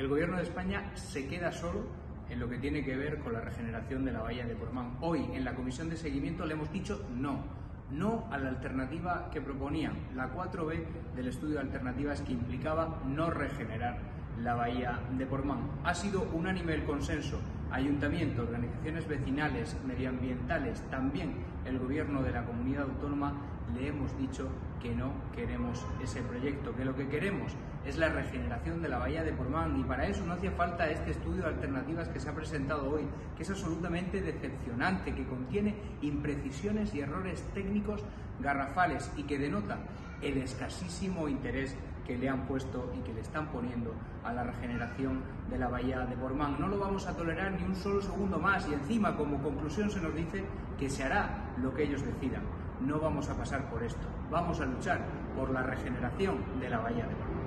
El Gobierno de España se queda solo en lo que tiene que ver con la regeneración de la bahía de Portmán. Hoy, en la comisión de seguimiento, le hemos dicho no. No a la alternativa que proponían, la 4B del estudio de alternativas que implicaba no regenerar la bahía de Portmán. Ha sido unánime el consenso. Ayuntamiento, organizaciones vecinales, medioambientales, también el gobierno de la comunidad autónoma le hemos dicho que no queremos ese proyecto, que lo que queremos es la regeneración de la bahía de Portmán y para eso no hacía falta este estudio de alternativas que se ha presentado hoy, que es absolutamente decepcionante, que contiene imprecisiones y errores técnicos garrafales y que denota el escasísimo interés que le han puesto y que le están poniendo a la regeneración de la bahía de Portmán. No lo vamos a tolerar ni un solo segundo más y encima como conclusión se nos dice que se hará lo que ellos decidan. No vamos a pasar por esto. Vamos a luchar por la regeneración de la bahía de Portmán.